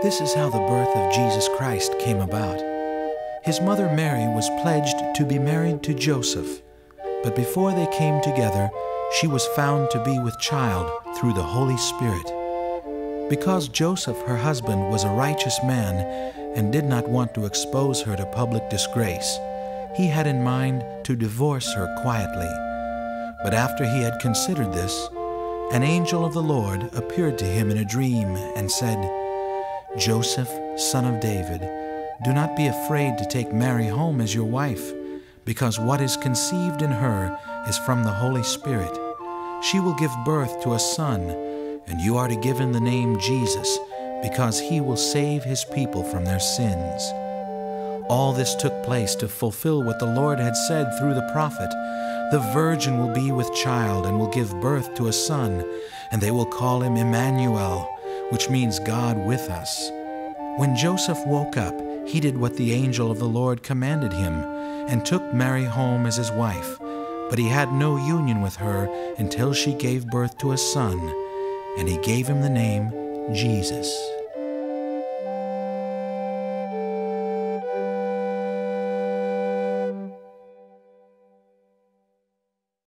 This is how the birth of Jesus Christ came about. His mother Mary was pledged to be married to Joseph, but before they came together, she was found to be with child through the Holy Spirit. Because Joseph, her husband, was a righteous man and did not want to expose her to public disgrace, he had in mind to divorce her quietly. But after he had considered this, an angel of the Lord appeared to him in a dream and said, Joseph, son of David, do not be afraid to take Mary home as your wife, because what is conceived in her is from the Holy Spirit. She will give birth to a son, and you are to give him the name Jesus, because he will save his people from their sins. All this took place to fulfill what the Lord had said through the prophet The virgin will be with child and will give birth to a son, and they will call him Emmanuel, which means God with us. When Joseph woke up, he did what the angel of the Lord commanded him, and took Mary home as his wife. But he had no union with her until she gave birth to a son, and he gave him the name Jesus.